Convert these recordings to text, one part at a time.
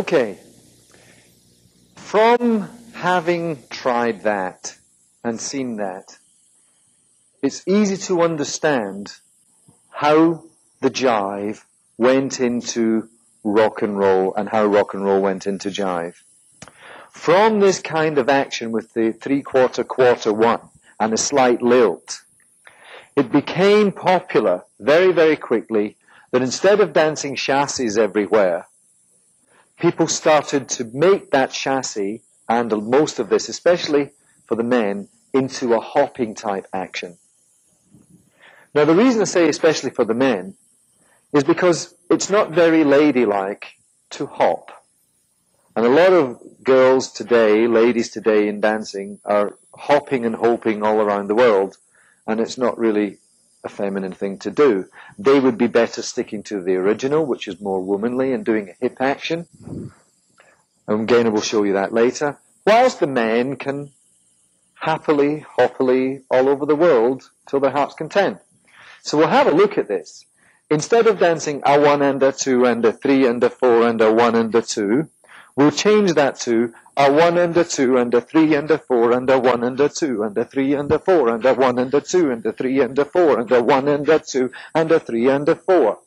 Okay. From having tried that and seen that, it's easy to understand how the jive went into rock and roll and how rock and roll went into jive. From this kind of action with the three quarter quarter one and a slight lilt, it became popular very, very quickly that instead of dancing chassé everywhere, people started to make that chassé and most of this, especially for the men, into a hopping type action. Now the reason I say especially for the men is because it's not very ladylike to hop. And a lot of girls today, ladies today in dancing, are hopping and hoping all around the world, and it's not really a feminine thing to do. They would be better sticking to the original, which is more womanly, and doing a hip action. And Gaynor will show you that later. Whilst the men can happily, hoppily, all over the world till their heart's content. So we'll have a look at this. Instead of dancing a one and a two and a three and a four and a one and a two, we'll change that to a one and a two and a three and a four and a one and a two and a three and a four and a one and a two and a three and a four and a one and a two and a three and a four.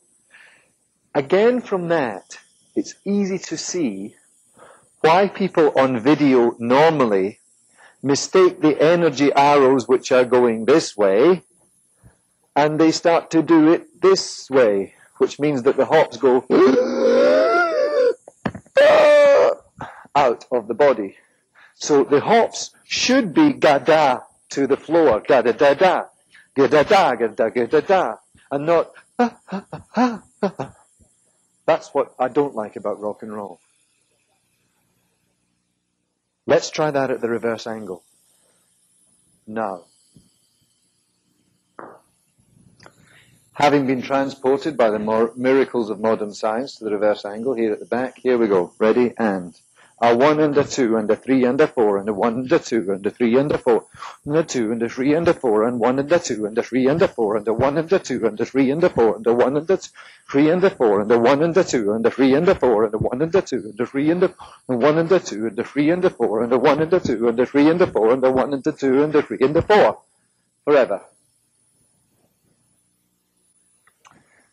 Again from that, it's easy to see why people on video normally mistake the energy arrows which are going this way and they start to do it this way, which means that the hops go out of the body. So the hops should be gada to the floor, gada da da, gada da, gada gada da, and not ha ha ha. That's what I don't like about rock and roll. Let's try that at the reverse angle. Now. Having been transported by the miracles of modern science to the reverse angle here at the back, here we go. Ready and a one and a two and a three and a four and a one and a two and a three and a four and a two and a three and a four and one and a two and a three and a four and a one and a two and a three and a four and a one and a three and a four and a one and a two and a three and a four and a one and a two and a three and a one and a two and a three and a four and a one and a two and a three and a four and a one and a two and a three and a four forever.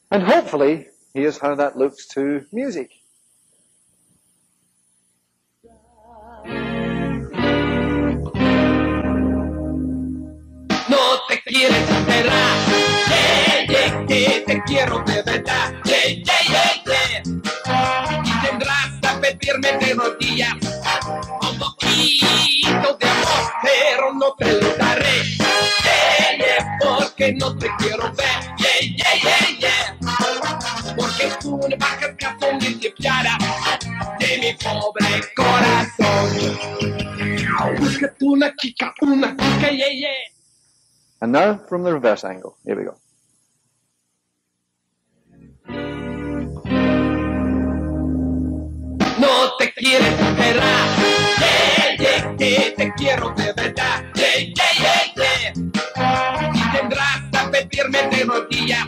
And hopefully, here's how that looks to music. Te quiero de verdad. Yeah, yeah, yeah. Y tendrás a pedirme de rodillas un poquito de amor, pero no te lo daré. Porque no te quiero ver. Porque tú no bajas caso ni te piara de mi pobre corazón. Búscate una chica, una chica, yeah, yeah. And now from the reverse angle. Here we go. Te quieres aferrar, yeah, yeah, yeah, te quiero de verdad, yeah, yeah, yeah, yeah. Y tendrás a pedirme de rodillas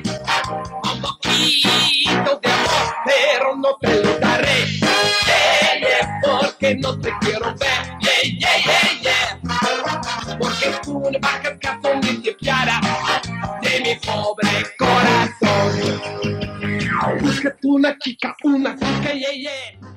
un poquito de amor, pero no te lo daré, yeah, yeah, porque no te quiero ver, yeah, yeah, yeah, yeah. Porque tú no bajas caso ni te piara de mi pobre corazón. Búscate una chica, una chica, yeah, yeah.